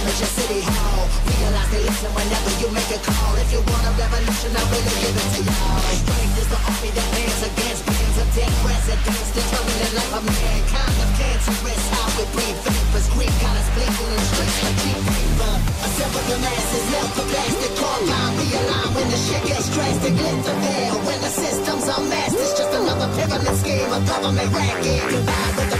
image of City Hall. Realize they listen whenever you make a call. If you want a revolution, I really give it to y'all. Strength is the army that bands against bands of dead presidents. Determining life of mankind of cancerous. How we breathe vapors. Greek got us bleeding in streets like cheap paper. Assemble the masses, melt the plastic core. Realign when the shit gets drastic. Lift the veil when the system's unmasked. It's just another pyramid scheme, a government racket. Divide with the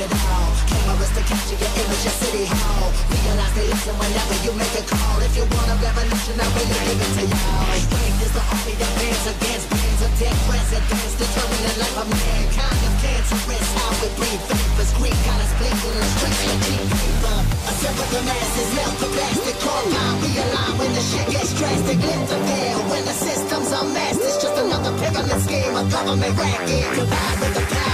it all. Cameras to capture your image of City Hall. Realize they listen whenever you make a call. If you want a revolution, I give it to y'all. Strength is the army that bands against bands of dead presidents. Determining the life of mankind of cancerous. How we breathe vapors. Us bleeding in the streets like cheap paper. Assemble the masses, melt the plastic core line. Realign when the shit gets drastic. Lift the veil when the system's unmasked. It's just another pyramid scheme, a government racket. Divide with the power.